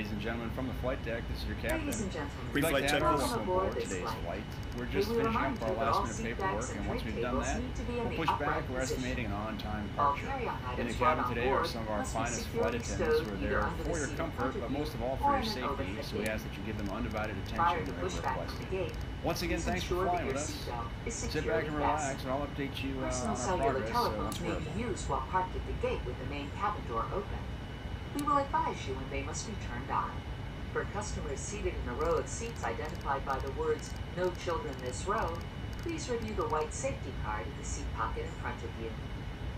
Ladies and gentlemen, from the flight deck, this is your captain. Ladies and gentlemen, We'd like to have Pre-flight everyone checklist. on Aboard board today's flight. flight. We're just will finishing up our all last minute paperwork, and and once we've done that, need to be in we'll push back. upright We're estimating an on-time departure. In the cabin today are some of our finest flight attendants stowed who are there for your comfort, but most of all for your safety, so we ask that you give them undivided Prior attention to whenever pushback from the requested. gate, Once again, thanks for flying your with us. Sit back and relax, and I'll update you uh, Personal on our cellular progress uh, telephones once may we're be used while parked at the gate with the main cabin door open. We will advise you when they must be turned on. For customers seated in a row of seats identified by the words No Children This Row, please review the white safety card in the seat pocket in front of you.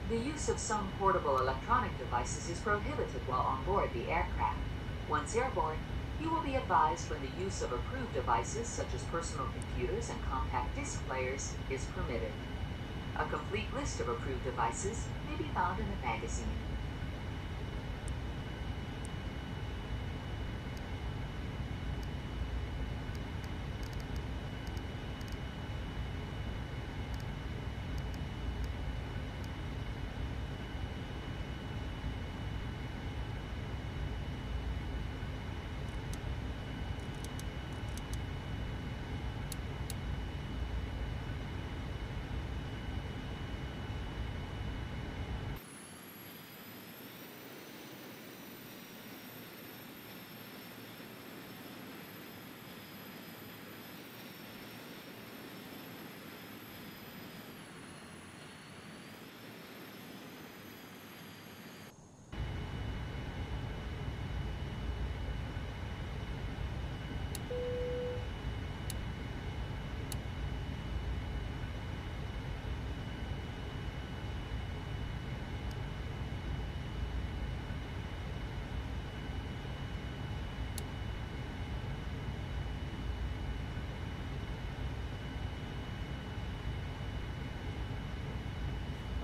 The use of some portable electronic devices is prohibited while on board the aircraft. Once airborne, you will be advised when the use of approved devices such as personal computers and compact disc players is permitted. A complete list of approved devices may be found in the magazine.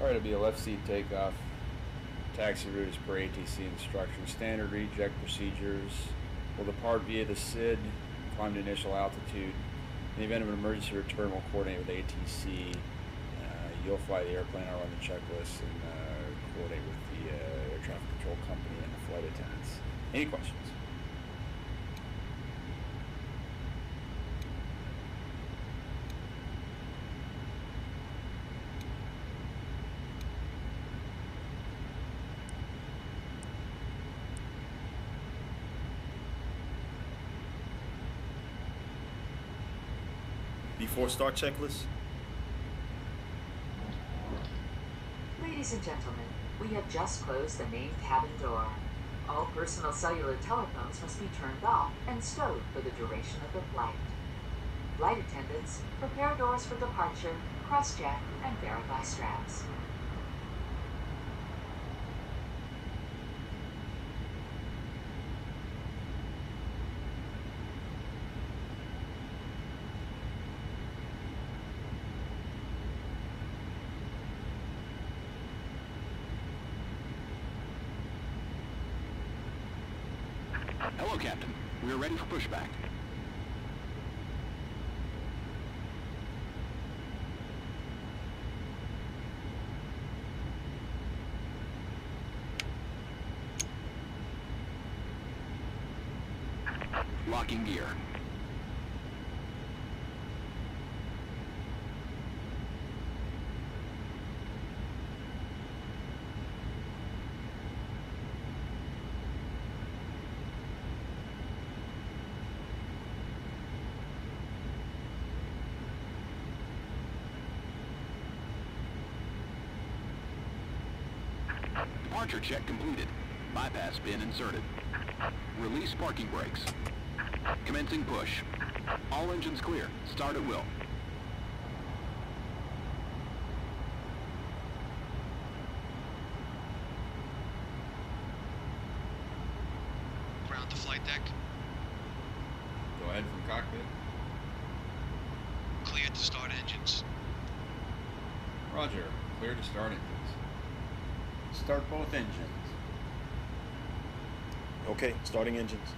Alright, it'll be a left seat takeoff. Taxi route is per ATC instructions. Standard reject procedures. Will depart via the SID, climb to initial altitude. In the event of an emergency return, we'll coordinate with ATC. Uh, you'll fly the airplane, I'll run the checklist, and uh, coordinate with the uh, air traffic control company and the flight attendants. Any questions? Before start checklist. Ladies and gentlemen, we have just closed the main cabin door. All personal cellular telephones must be turned off and stowed for the duration of the flight. Flight attendants, prepare doors for departure, cross-check, and verify straps. Hello, Captain. We are ready for pushback. Locking gear. Check completed. Bypass pin inserted. Release parking brakes. Commencing push. All engines clear. Start at will. Ground to flight deck. Go ahead from cockpit. Cleared to start engines. Roger. Clear to start engines. Start both engines. Okay, starting engines.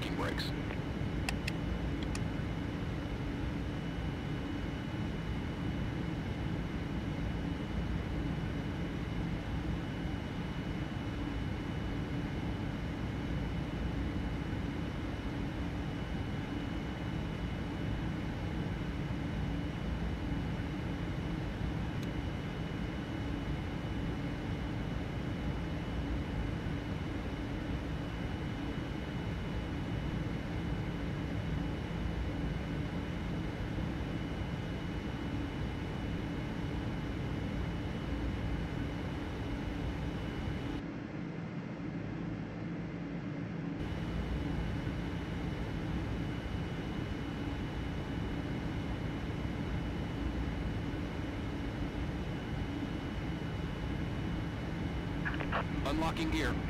Parking brakes. Unlocking gear.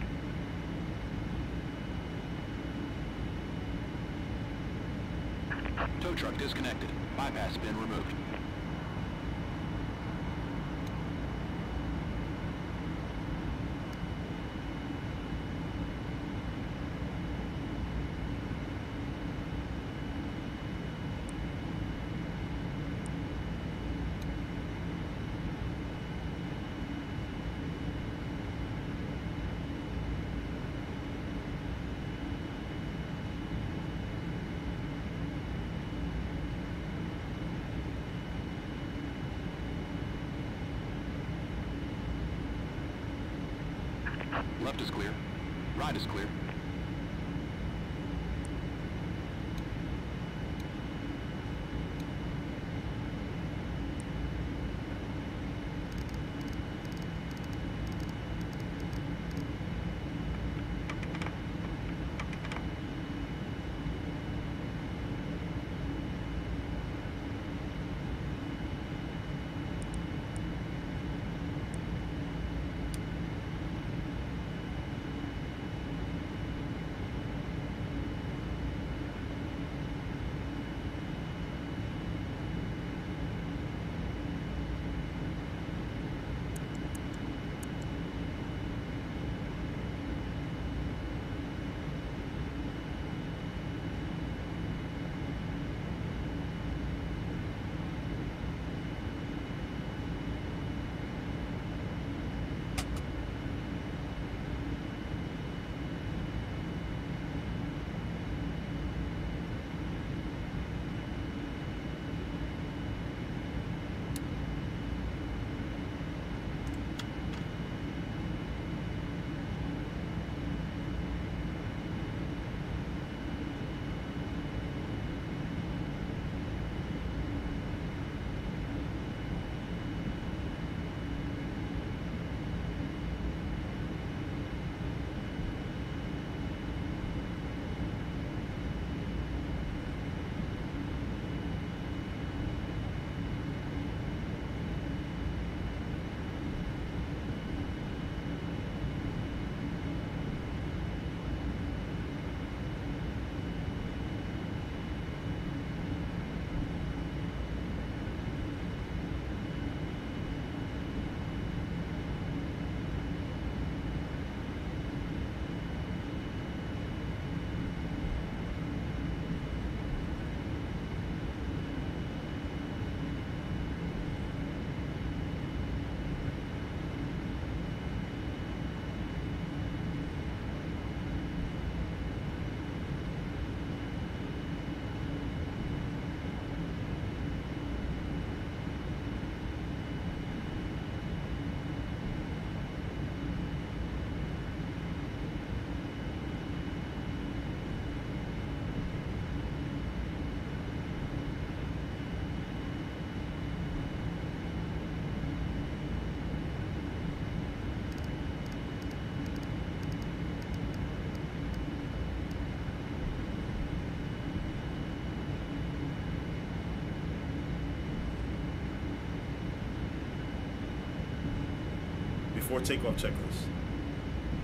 Before takeoff checklist.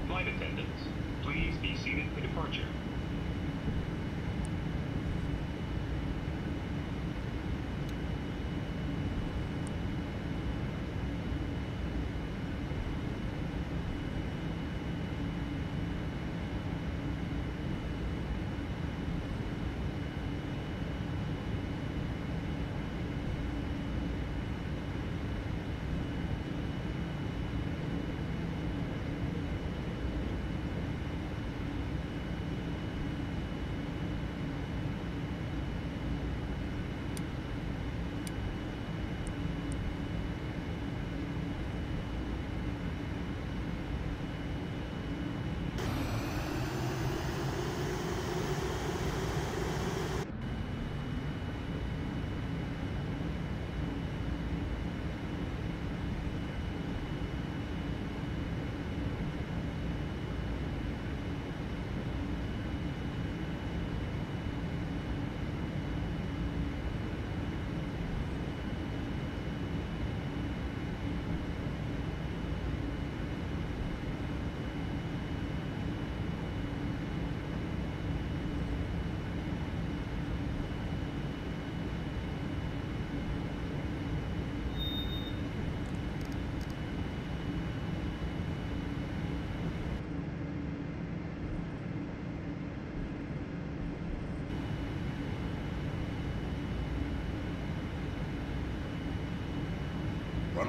Flight attendants, please be seated for departure.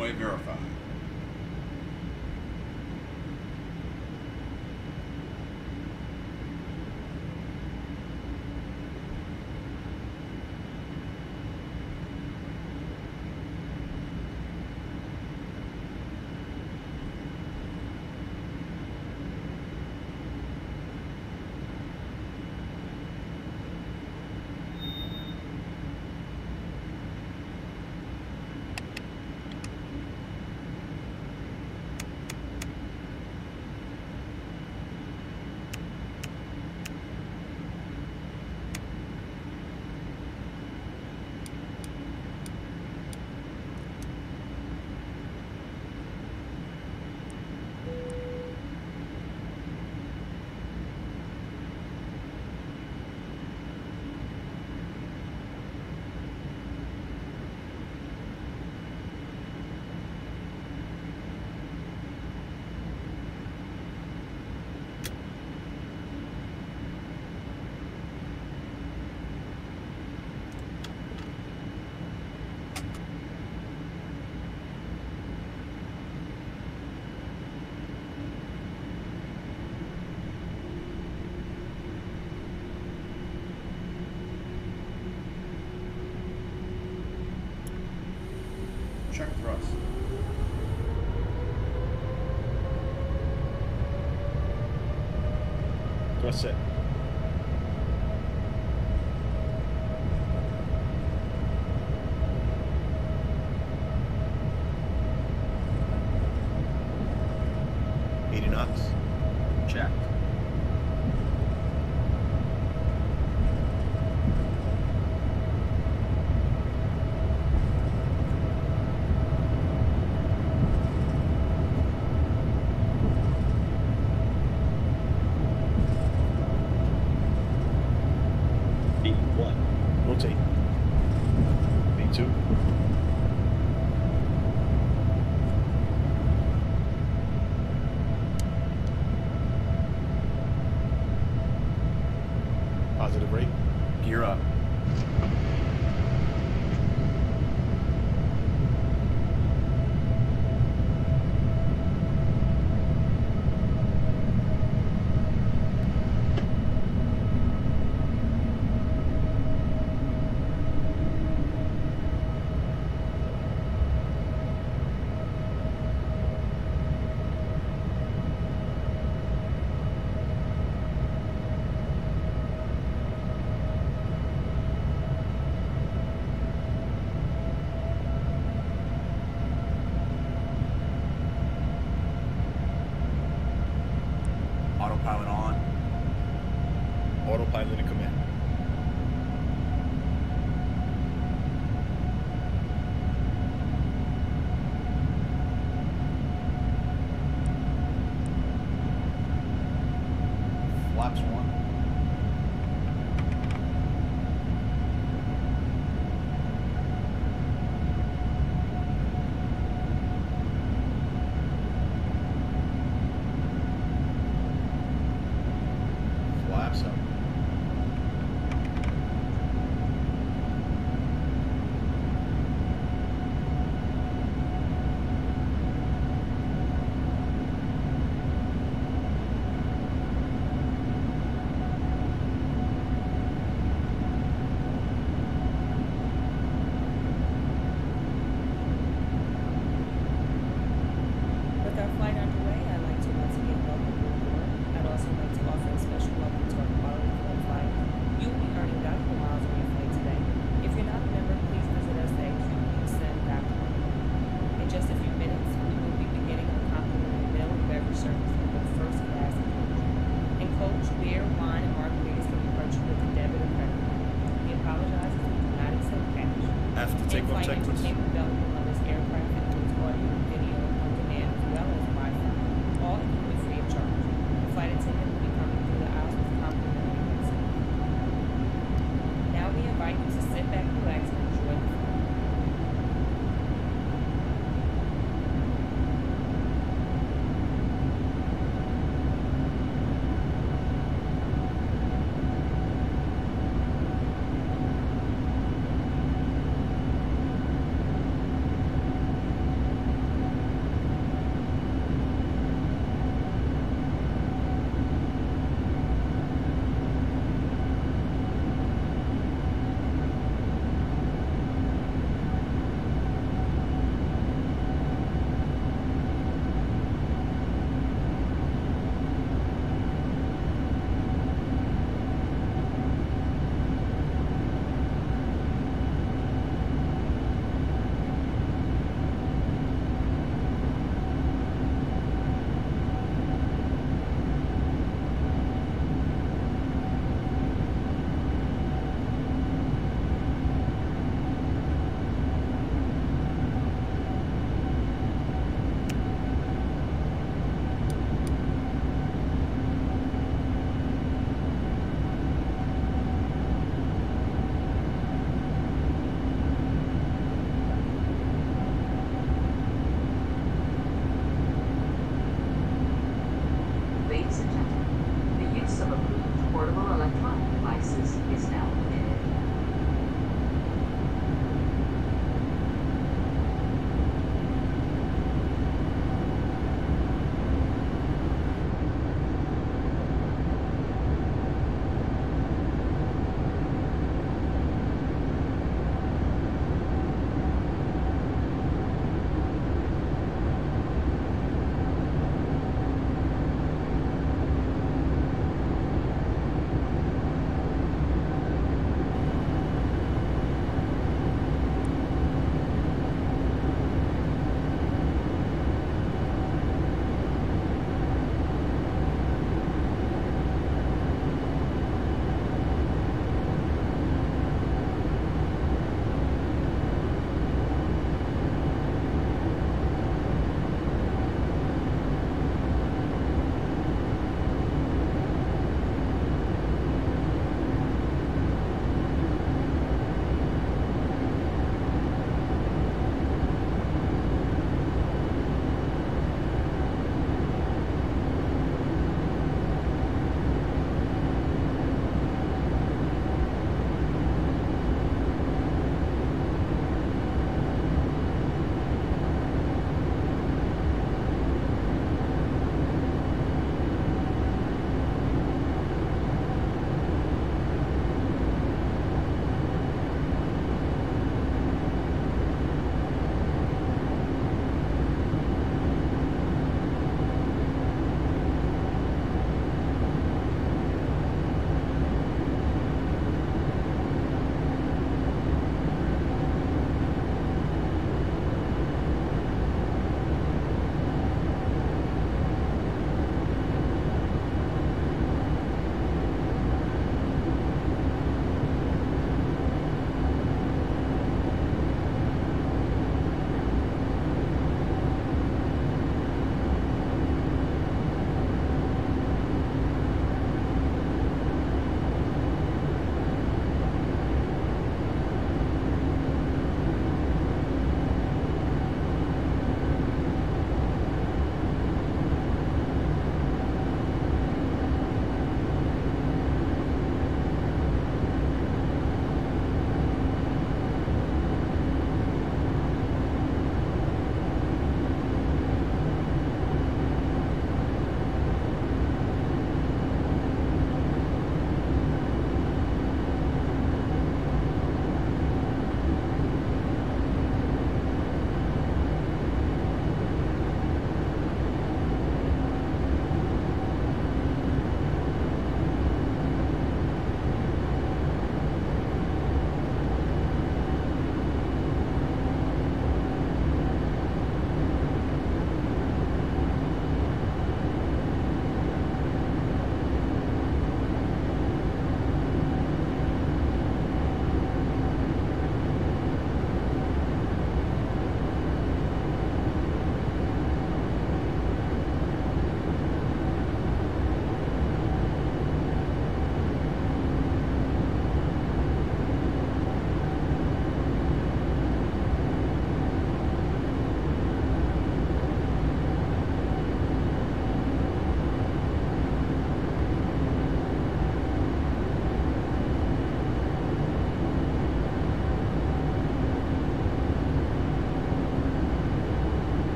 Runway verified.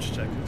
Checkers.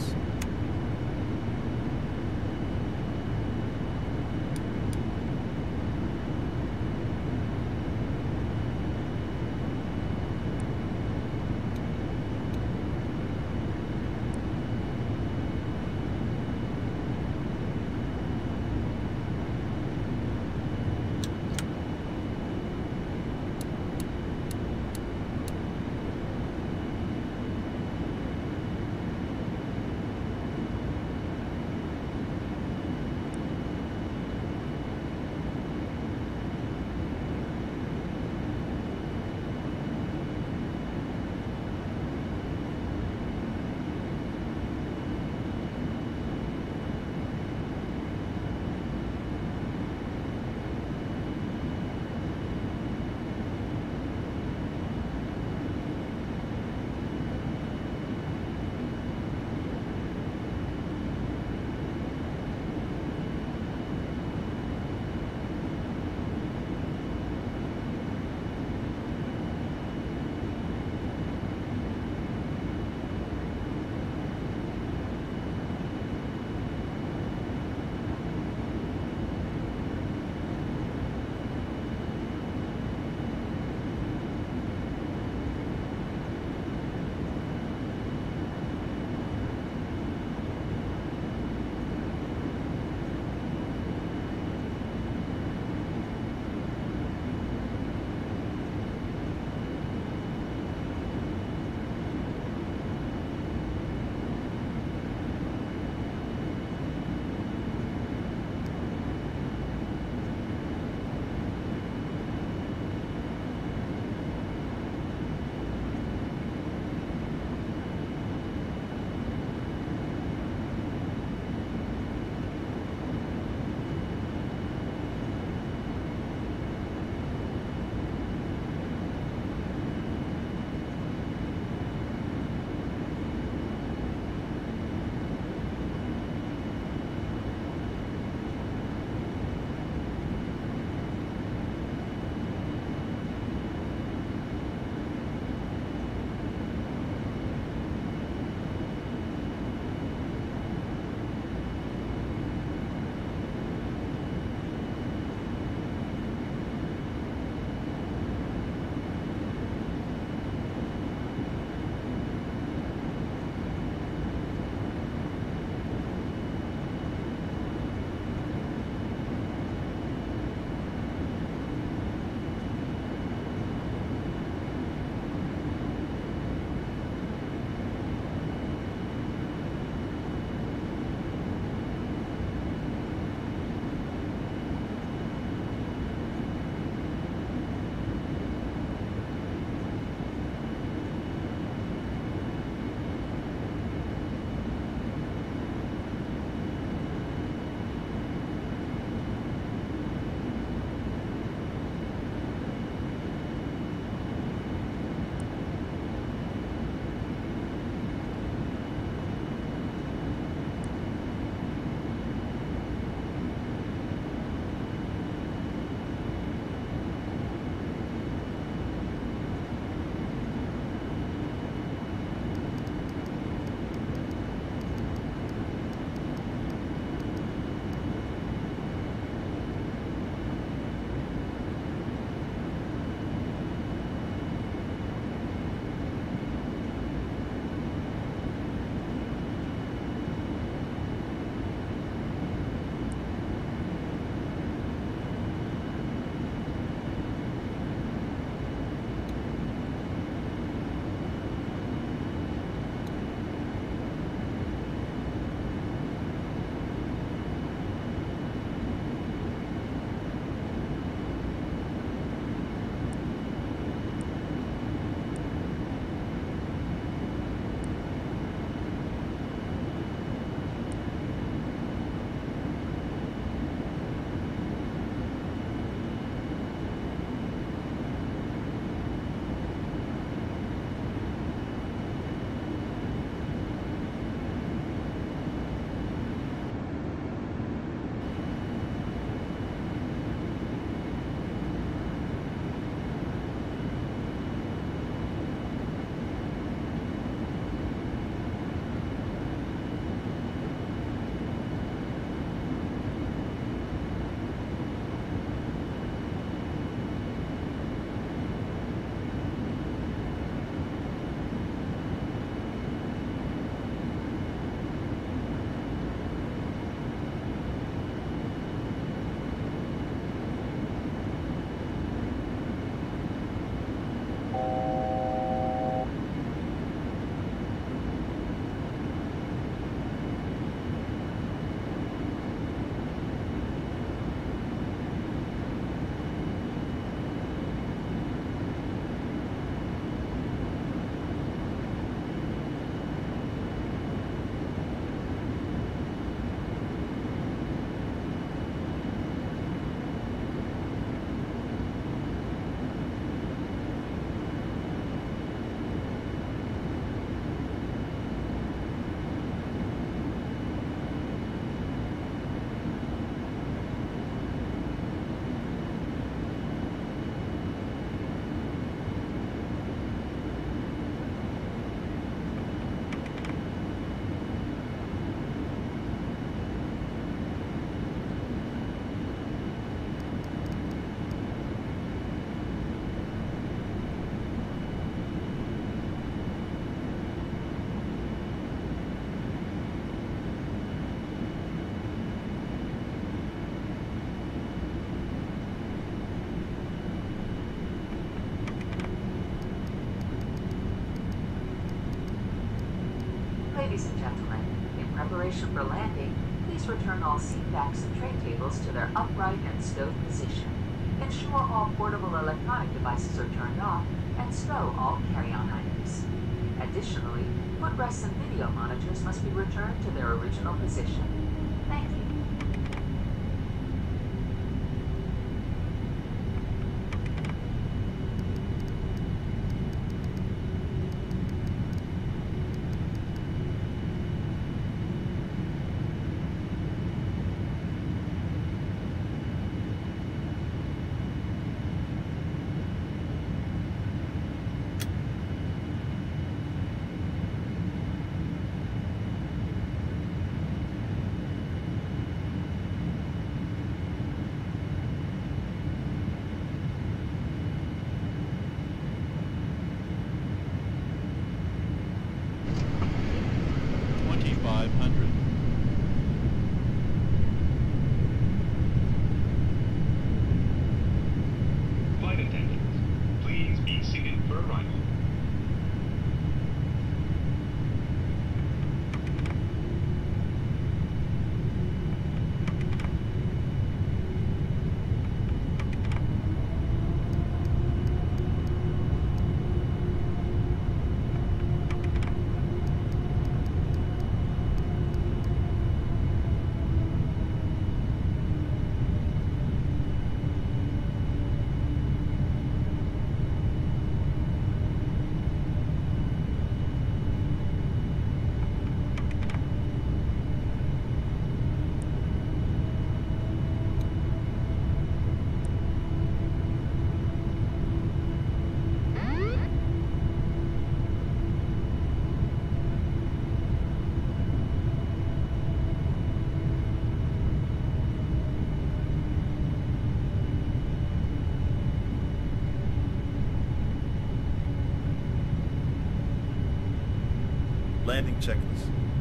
Landing checklist.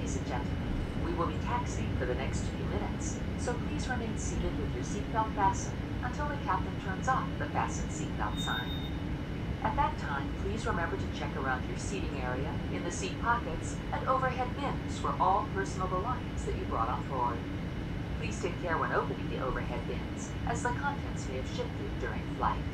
Ladies and gentlemen, we will be taxiing for the next few minutes, so please remain seated with your seatbelt fastened until the captain turns off the fasten seatbelt sign. At that time, please remember to check around your seating area, in the seat pockets, and overhead bins for all personal belongings that you brought on board. Please take care when opening the overhead bins, as the contents may have shifted during flight.